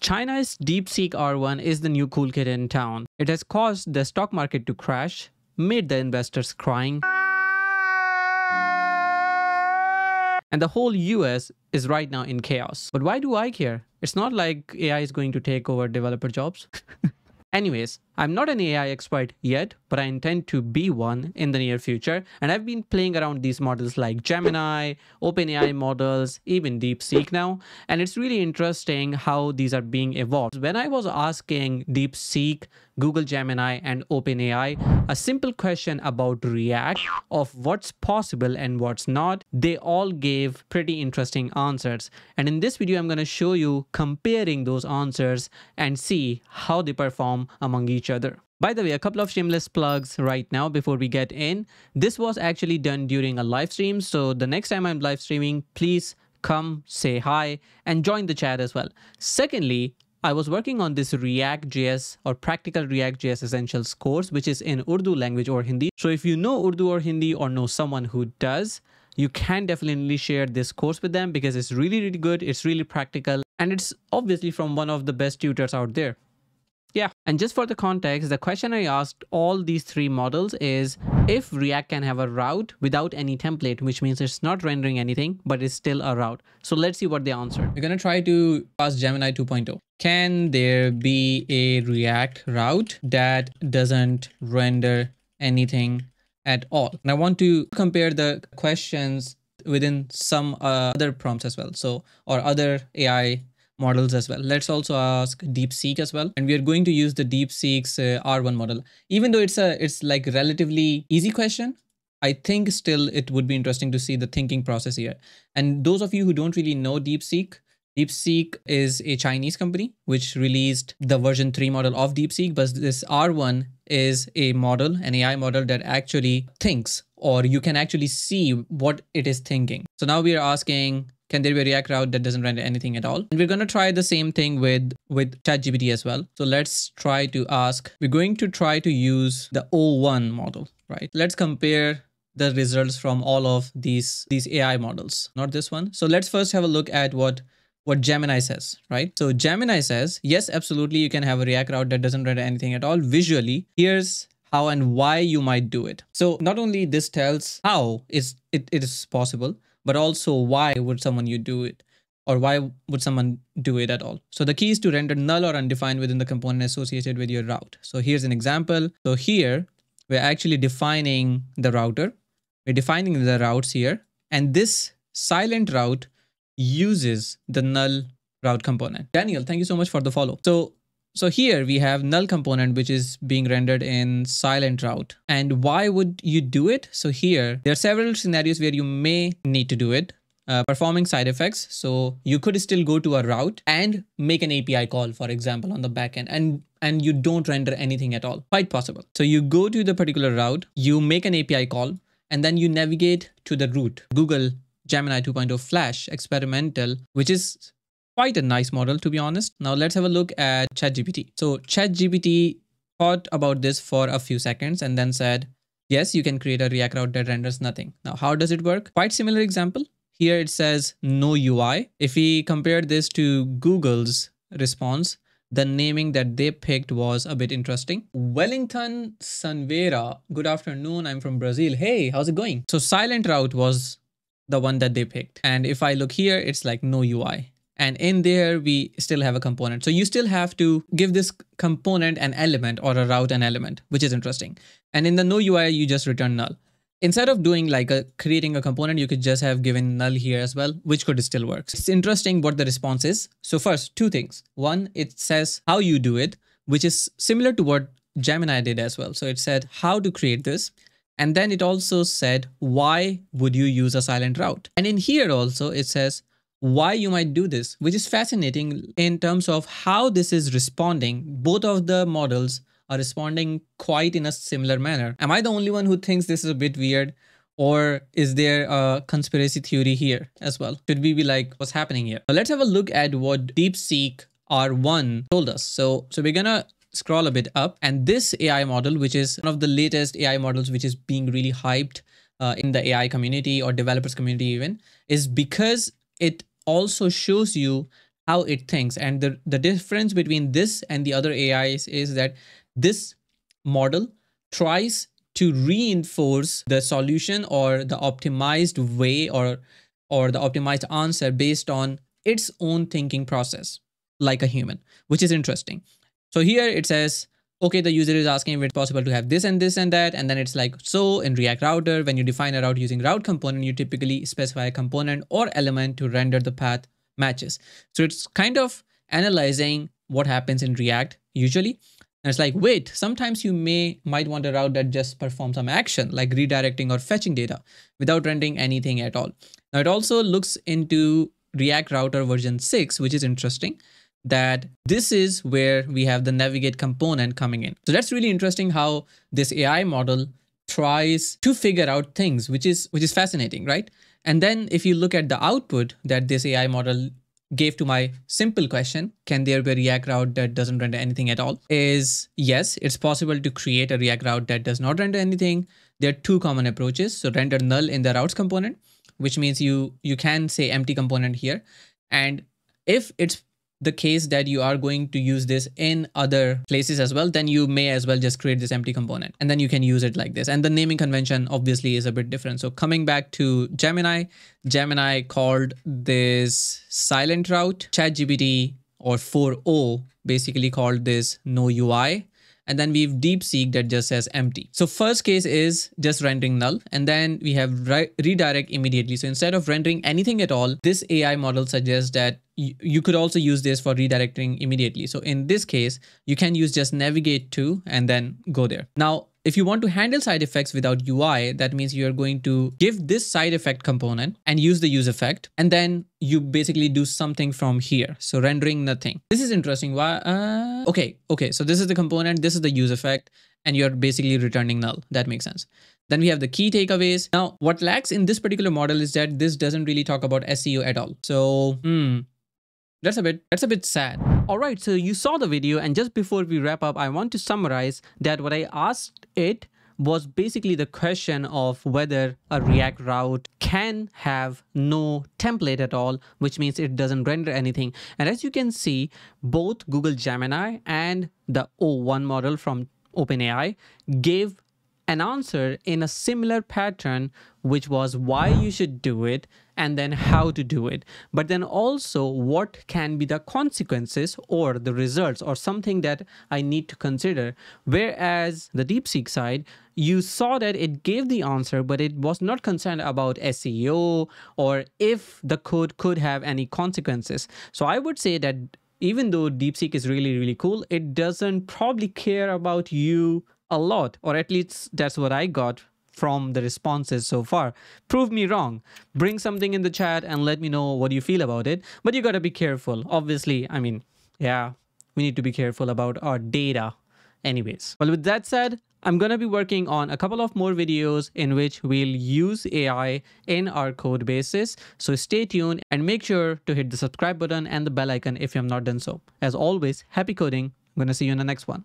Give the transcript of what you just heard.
China's DeepSeek R1 is the new cool kid in town. It has caused the stock market to crash, made the investors crying, and the whole US is right now in chaos. But why do I care? It's not like AI is going to take over developer jobs. Anyways, I'm not an AI expert yet, but I intend to be one in the near future. And I've been playing around these models like Gemini, OpenAI models, even DeepSeek now. And it's really interesting how these are being evolved. When I was asking DeepSeek, Google Gemini, and OpenAI a simple question about React of what's possible and what's not, they all gave pretty interesting answers. And in this video, I'm going to show you comparing those answers and see how they perform among each other other. By the way, a couple of shameless plugs right now before we get in. This was actually done during a live stream. So the next time I'm live streaming, please come say hi and join the chat as well. Secondly, I was working on this React.js or Practical React.js Essentials course, which is in Urdu language or Hindi. So if you know Urdu or Hindi or know someone who does, you can definitely share this course with them because it's really, really good. It's really practical and it's obviously from one of the best tutors out there. Yeah, and just for the context, the question I asked all these three models is if React can have a route without any template, which means it's not rendering anything, but it's still a route. So let's see what they answer. We're going to try to ask Gemini 2.0. Can there be a React route that doesn't render anything at all? And I want to compare the questions within some uh, other prompts as well. So, or other AI models as well. Let's also ask DeepSeek as well. And we are going to use the DeepSeek's uh, R1 model. Even though it's a it's like relatively easy question, I think still it would be interesting to see the thinking process here. And those of you who don't really know DeepSeek, DeepSeek is a Chinese company which released the version 3 model of DeepSeek, but this R1 is a model, an AI model that actually thinks or you can actually see what it is thinking. So now we are asking can there be a React route that doesn't render anything at all? And we're going to try the same thing with, with ChatGPT as well. So let's try to ask, we're going to try to use the O1 model, right? Let's compare the results from all of these, these AI models, not this one. So let's first have a look at what what Gemini says, right? So Gemini says, yes, absolutely, you can have a React route that doesn't render anything at all visually. Here's how and why you might do it. So not only this tells how is it, it is possible, but also why would someone you do it or why would someone do it at all. So the key is to render null or undefined within the component associated with your route. So here's an example. So here we're actually defining the router. We're defining the routes here and this silent route uses the null route component. Daniel, thank you so much for the follow. So so here we have null component, which is being rendered in silent route. And why would you do it? So here, there are several scenarios where you may need to do it. Uh, performing side effects. So you could still go to a route and make an API call, for example, on the backend and and you don't render anything at all. Quite possible. So you go to the particular route, you make an API call, and then you navigate to the route. Google Gemini 2.0 Flash experimental, which is quite a nice model to be honest. Now let's have a look at ChatGPT. So ChatGPT thought about this for a few seconds and then said, yes, you can create a React route that renders nothing. Now, how does it work? Quite similar example. Here it says no UI. If we compare this to Google's response, the naming that they picked was a bit interesting. Wellington Sanveira, good afternoon. I'm from Brazil. Hey, how's it going? So silent route was the one that they picked. And if I look here, it's like no UI. And in there, we still have a component. So you still have to give this component an element or a route an element, which is interesting. And in the no UI, you just return null. Instead of doing like a creating a component, you could just have given null here as well, which could still work. It's interesting what the response is. So first, two things. One, it says how you do it, which is similar to what Gemini did as well. So it said how to create this. And then it also said, why would you use a silent route? And in here also, it says, why you might do this, which is fascinating in terms of how this is responding. Both of the models are responding quite in a similar manner. Am I the only one who thinks this is a bit weird? Or is there a conspiracy theory here as well? Should we be like, what's happening here? let's have a look at what DeepSeek R1 told us. So, so we're gonna scroll a bit up and this AI model, which is one of the latest AI models, which is being really hyped uh, in the AI community or developers community even, is because it also shows you how it thinks. And the, the difference between this and the other AIs is that this model tries to reinforce the solution or the optimized way or or the optimized answer based on its own thinking process like a human which is interesting so here it says okay the user is asking if it's possible to have this and this and that and then it's like so in react router when you define a route using route component you typically specify a component or element to render the path matches. So it's kind of analyzing what happens in react usually. And it's like, wait, sometimes you may might want a route that just performs some action like redirecting or fetching data without rendering anything at all. Now it also looks into React Router version 6, which is interesting that this is where we have the navigate component coming in. So that's really interesting how this AI model tries to figure out things, which is which is fascinating, right? And then if you look at the output that this AI model gave to my simple question, can there be a React route that doesn't render anything at all? Is yes, it's possible to create a React route that does not render anything. There are two common approaches. So render null in the routes component, which means you you can say empty component here. And if it's the case that you are going to use this in other places as well, then you may as well just create this empty component and then you can use it like this. And the naming convention obviously is a bit different. So coming back to Gemini, Gemini called this silent route, ChatGPT or 4o basically called this no UI and then we've DeepSeek that just says empty. So first case is just rendering null and then we have re redirect immediately. So instead of rendering anything at all, this AI model suggests that you could also use this for redirecting immediately. So in this case, you can use just navigate to and then go there. Now, if you want to handle side effects without UI, that means you're going to give this side effect component and use the use effect. And then you basically do something from here. So rendering nothing. This is interesting. Why? Uh, okay. Okay. So this is the component. This is the use effect. And you're basically returning null. That makes sense. Then we have the key takeaways. Now, what lacks in this particular model is that this doesn't really talk about SEO at all. So, hmm, that's a bit that's a bit sad. Alright, so you saw the video and just before we wrap up, I want to summarize that what I asked it was basically the question of whether a React route can have no template at all, which means it doesn't render anything. And as you can see, both Google Gemini and the O1 model from OpenAI gave an answer in a similar pattern, which was why you should do it and then how to do it. But then also what can be the consequences or the results or something that I need to consider. Whereas the DeepSeek side, you saw that it gave the answer, but it was not concerned about SEO or if the code could have any consequences. So I would say that even though DeepSeek is really, really cool, it doesn't probably care about you a lot, or at least that's what I got from the responses so far. Prove me wrong. Bring something in the chat and let me know what you feel about it. But you got to be careful. Obviously, I mean, yeah, we need to be careful about our data anyways. Well, with that said, I'm going to be working on a couple of more videos in which we'll use AI in our code bases. So stay tuned and make sure to hit the subscribe button and the bell icon if you have not done so. As always, happy coding. I'm going to see you in the next one.